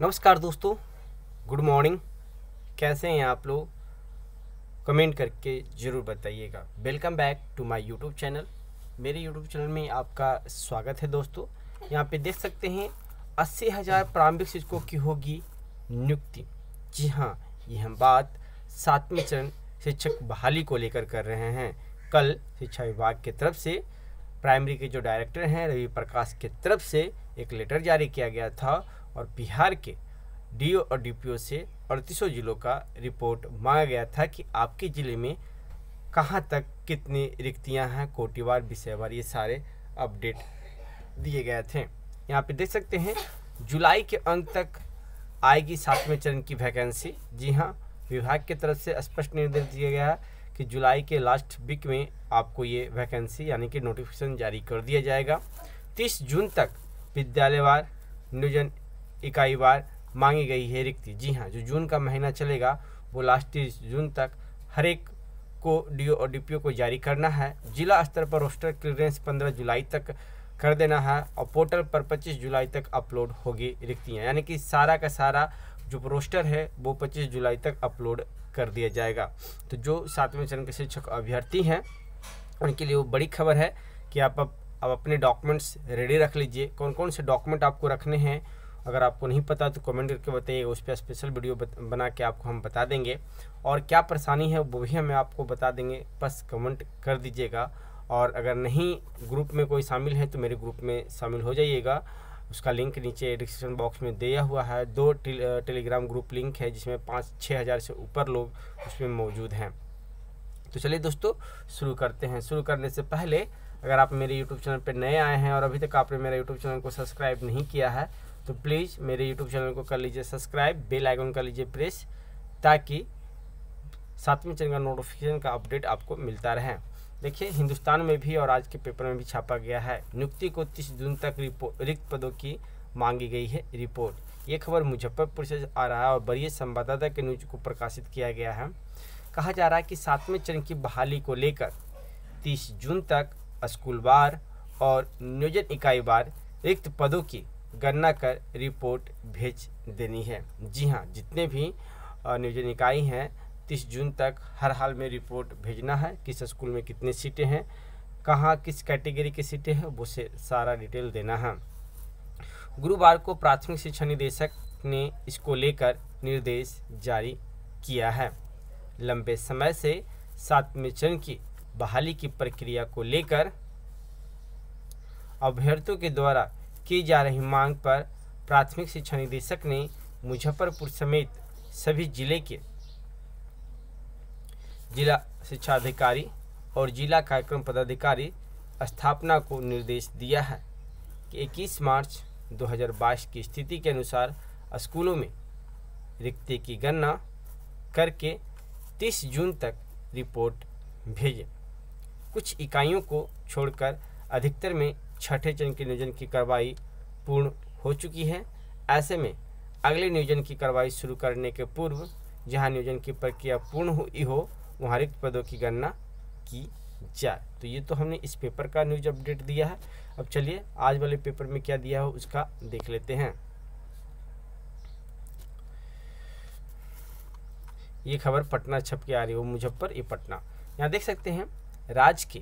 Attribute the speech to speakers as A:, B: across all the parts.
A: नमस्कार दोस्तों, good morning. कैसे हैं आप लोग? कमेंट करके ज़रूर बताइएगा। Welcome back to my YouTube channel. मेरे यूट्यूब चैनल में आपका स्वागत है दोस्तों। यहाँ पे देख सकते हैं, अस्सी हज़ार प्रारंभिक शिक्षकों की होगी नियुक्ति। जी हाँ ये हम बात सातवें चरण शिक्षक बहाली को लेकर कर रहे हैं। कल शिक्षा विभाग की तरफ़ से प्राइमरी के जो डायरेक्टर हैं, रवि प्रकाश की तरफ़ से एक लेटर जारी किया गया था। और बिहार के डीओ और डीपीओ से अड़तीसों जिलों का रिपोर्ट मांगा गया था कि आपके ज़िले में कहाँ तक कितनी रिक्तियाँ हैं, कोटिवार विषयवार ये सारे अपडेट दिए गए थे। यहाँ पे देख सकते हैं, जुलाई के अंत तक आएगी सातवें चरण की वैकेंसी जी हाँ विभाग की तरफ़ से स्पष्ट निर्देश दिया गया कि जुलाई के लास्ट वीक में आपको ये वैकेंसी यानी कि नोटिफिकेशन जारी कर दिया जाएगा। तीस जून तक विद्यालयवार, नियोजन इकाईवार मांगी गई है रिक्ति। जी हाँ जो जून का महीना चलेगा, वो लास्ट जून तक हर एक को डीओ और डीपीओ को जारी करना है। जिला स्तर पर रोस्टर क्लियरेंस 15 जुलाई तक कर देना है और पोर्टल पर 25 जुलाई तक अपलोड होगी रिक्तियाँ। यानी कि सारा का सारा जो रोस्टर है, वो 25 जुलाई तक अपलोड कर दिया जाएगा। तो जो सातवें चरण के शिक्षक अभ्यर्थी हैं, उनके लिए वो बड़ी खबर है कि आप अब अपने डॉक्यूमेंट्स रेडी रख लीजिए। कौन कौन से डॉक्यूमेंट आपको रखने हैं अगर आपको नहीं पता तो कमेंट करके बताइए, उस पर स्पेशल वीडियो बना के आपको हम बता देंगे। और क्या परेशानी है, वो भी हमें आपको बता देंगे, बस कमेंट कर दीजिएगा। और अगर नहीं ग्रुप में कोई शामिल है तो मेरे ग्रुप में शामिल हो जाइएगा। उसका लिंक नीचे डिस्क्रिप्शन बॉक्स में दिया हुआ है। दो टेलीग्राम ग्रुप लिंक है, जिसमें पाँच छः हज़ार से ऊपर लोग उसमें मौजूद हैं। तो चलिए दोस्तों, शुरू करते हैं। शुरू करने से पहले, अगर आप मेरे यूट्यूब चैनल पर नए आए हैं और अभी तक आपने मेरा यूट्यूब चैनल को सब्सक्राइब नहीं किया है तो प्लीज़ मेरे यूट्यूब चैनल को कर लीजिए सब्सक्राइब बेल आइकन कर लीजिए प्रेस ताकि सातवें चरण का नोटिफिकेशन का अपडेट आपको मिलता रहे। देखिए, हिंदुस्तान में भी और आज के पेपर में भी छापा गया है। नियुक्ति को तीस जून तक रिक्त पदों की मांगी गई है रिपोर्ट ये खबर मुजफ्फरपुर से आ रहा है और बड़ी संवाददाता के न्यूज़ को प्रकाशित किया गया है। कहा जा रहा है कि सातवें चरण की बहाली को लेकर 30 जून तक स्कूलवार और नियोजन इकाई बार रिक्त पदों की गणना कर रिपोर्ट भेज देनी है। जी हाँ जितने भी नियोजन इकाई हैं, तीस जून तक हर हाल में रिपोर्ट भेजना है किस स्कूल में कितनी सीटें हैं, कहाँ, किस कैटेगरी की सीटें हैं, वो से सारा डिटेल देना है। गुरुवार को प्राथमिक शिक्षा निदेशक ने इसको लेकर निर्देश जारी किया है। लंबे समय से सातवें चरण की बहाली की प्रक्रिया को लेकर अभ्यर्थियों के द्वारा की जा रही मांग पर प्राथमिक शिक्षा निदेशक ने मुजफ्फरपुर समेत सभी ज़िले के जिला शिक्षा अधिकारी और जिला कार्यक्रम पदाधिकारी स्थापना को निर्देश दिया है कि 21 मार्च 2022 की स्थिति के अनुसार स्कूलों में रिक्ति की गणना करके 30 जून तक रिपोर्ट भेजें। कुछ इकाइयों को छोड़कर अधिकतर में छठे चरण के नियोजन की कार्रवाई पूर्ण हो चुकी है। ऐसे में अगले नियोजन की कार्रवाई शुरू करने के पूर्व जहाँ नियोजन की प्रक्रिया पूर्ण हुई हो, वहाँ रिक्त पदों की गणना की जाए। तो ये तो हमने इस पेपर का न्यूज़ अपडेट दिया है। अब चलिए, आज वाले पेपर में क्या दिया हो उसका देख लेते हैं। ये खबर पटना छप के आ रही हो मुजफ्फर, ये पटना। यहाँ देख सकते हैं राज्य के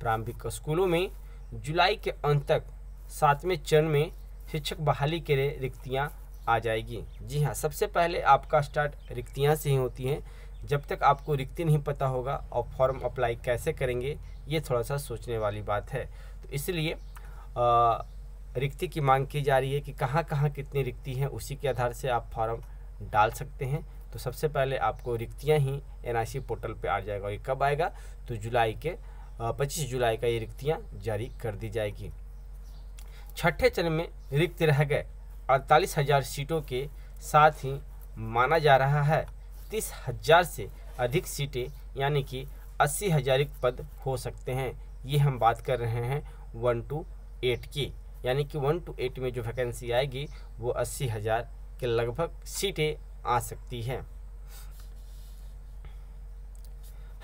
A: प्रारंभिक स्कूलों में जुलाई के अंत तक सातवें चरण में शिक्षक बहाली के लिए रिक्तियाँ आ जाएगी। जी हाँ सबसे पहले आपका स्टार्ट रिक्तियाँ से ही होती हैं। जब तक आपको रिक्ति नहीं पता होगा और फॉर्म अप्लाई कैसे करेंगे, ये थोड़ा सा सोचने वाली बात है। तो इसलिए रिक्ति की मांग की जा रही है कि कहाँ कहाँ कितनी रिक्ति हैं, उसी के आधार से आप फॉर्म डाल सकते हैं। तो सबसे पहले आपको रिक्तियाँ ही एनआईसी पोर्टल पर आ जाएगा ये कब आएगा? तो जुलाई के पच्चीस जुलाई का ये रिक्तियाँ जारी कर दी जाएगी। छठे चरण में रिक्त रह गए। अड़तालीस हज़ार सीटों के साथ ही माना जा रहा है, तीस हज़ार से अधिक सीटें, यानी कि अस्सी हज़ार पद हो सकते हैं। ये हम बात कर रहे हैं वन टू एट की, यानी कि वन टू एट में जो वैकेंसी आएगी, वो अस्सी हज़ार के लगभग सीटें आ सकती हैं।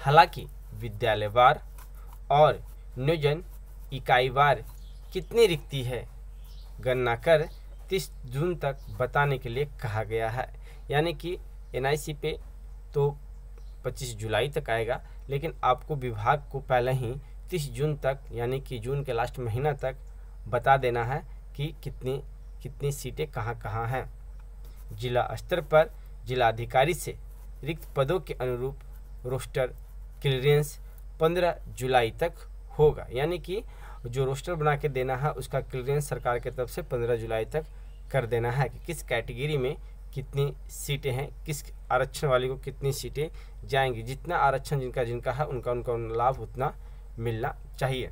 A: हालाँकि विद्यालयवार और नियोजन इकाईवार कितनी रिक्ति है? गणना कर 30 जून तक बताने के लिए कहा गया है। यानी कि एनआईसी पे तो 25 जुलाई तक आएगा, लेकिन आपको विभाग को पहले ही 30 जून तक, यानी कि जून के लास्ट महीना तक बता देना है कि कितनी कितनी सीटें कहाँ कहाँ हैं। जिला स्तर पर जिला अधिकारी से रिक्त पदों के अनुरूप रोस्टर, क्लियरेंस 15 जुलाई तक होगा। यानी कि जो रोस्टर बना के देना है, उसका क्लियरेंस सरकार की तरफ़ से 15 जुलाई तक कर देना है कि किस कैटेगरी में कितनी सीटें हैं, किस आरक्षण वाली को कितनी सीटें जाएँगी। जितना आरक्षण जिनका जिनका है, उनका उनका लाभ उतना मिलना चाहिए।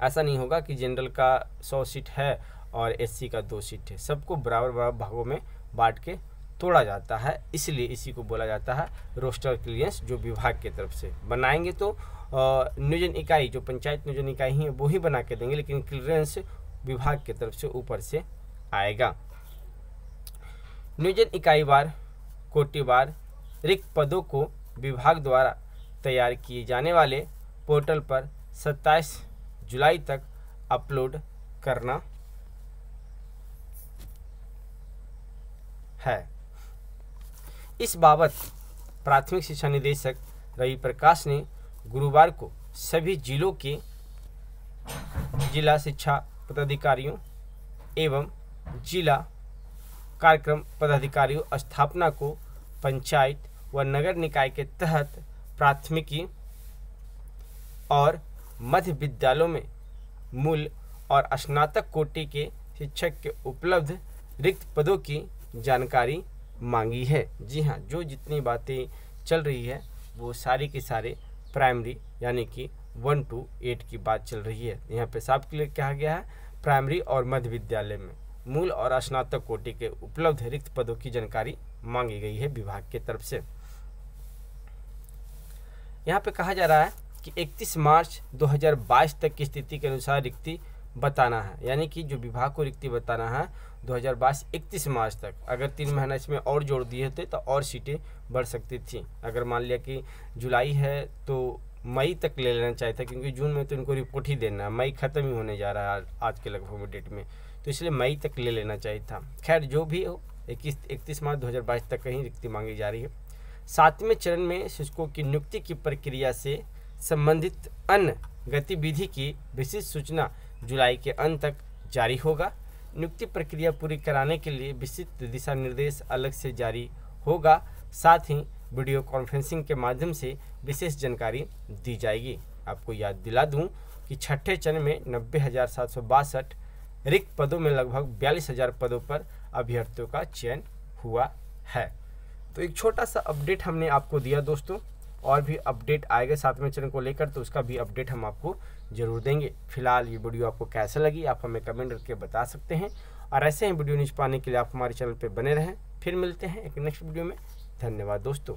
A: ऐसा नहीं होगा कि जनरल का सौ सीट है और एससी का दो सीट है। सबको बराबर बराबर भागों में बांट के तोड़ा जाता है, इसलिए इसी को बोला जाता है रोस्टर क्लियरेंस, जो विभाग की तरफ़ से बनाएँगे तो नियोजन इकाई, जो पंचायत नियोजन इकाई है, वो ही बना के देंगे, लेकिन क्लियरेंस विभाग की तरफ़ से ऊपर से आएगा। नियोजन इकाई बार कोटिवार रिक्त पदों को विभाग द्वारा तैयार किए जाने वाले पोर्टल पर 27 जुलाई तक अपलोड करना है। इस बाबत प्राथमिक शिक्षा निदेशक रवि प्रकाश ने गुरुवार को सभी जिलों के जिला शिक्षा पदाधिकारियों एवं जिला कार्यक्रम पदाधिकारियों, स्थापना को पंचायत व नगर निकाय के तहत प्राथमिकी और मध्य विद्यालयों में मूल और स्नातक कोटि के शिक्षक के उपलब्ध रिक्त पदों की जानकारी मांगी है। जी हाँ जो जितनी बातें चल रही है, वो सारी के सारे प्राइमरी यानी कि वन टू एट की बात चल रही है। यहाँ पे साफ़ क्लियर कहा गया है प्राइमरी और मध्य विद्यालय में मूल और स्नातक कोटि के उपलब्ध रिक्त पदों की जानकारी मांगी गई है विभाग की तरफ़ से। यहाँ पे कहा जा रहा है कि 31 मार्च 2022 तक की स्थिति के अनुसार रिक्ति बताना है। यानी कि जो विभाग को रिक्ति बताना है 2022 31 मार्च तक। अगर तीन महीना इसमें और जोड़ दिए होते तो और सीटें बढ़ सकती थी। अगर मान लिया कि जुलाई है तो मई तक ले लेना चाहिए था, क्योंकि जून में तो इनको रिपोर्ट ही देना है। मई ख़त्म ही होने जा रहा है आज के लगभग डेट में। तो इसलिए मई तक ले लेना चाहिए था। खैर, जो भी हो, इक्कीस, इकतीस मार्च 2022 तक कहीं रिक्ति मांगी जा रही है। सातवें चरण में शिक्षकों की नियुक्ति की प्रक्रिया से संबंधित अन्य गतिविधि की विशेष सूचना जुलाई के अंत तक जारी होगा। नियुक्ति प्रक्रिया पूरी कराने के लिए विस्तृत दिशा निर्देश अलग से जारी होगा। साथ ही वीडियो कॉन्फ्रेंसिंग के माध्यम से विशेष जानकारी दी जाएगी। आपको याद दिला दूँ कि छठे चरण में नब्बे हज़ार सात सौ बासठ रिक्त पदों में लगभग बयालीस हज़ार पदों पर अभ्यर्थियों का चयन हुआ है। तो एक छोटा सा अपडेट हमने आपको दिया दोस्तों। और भी अपडेट आएगा सातवें चरण को लेकर तो उसका भी अपडेट हम आपको ज़रूर देंगे। फ़िलहाल ये वीडियो आपको कैसा लगी, आप हमें कमेंट करके बता सकते हैं। और ऐसे ही वीडियो न्यूज़ पाने के लिए आप हमारे चैनल पर बने रहें। फिर मिलते हैं एक नेक्स्ट वीडियो में। धन्यवाद दोस्तों।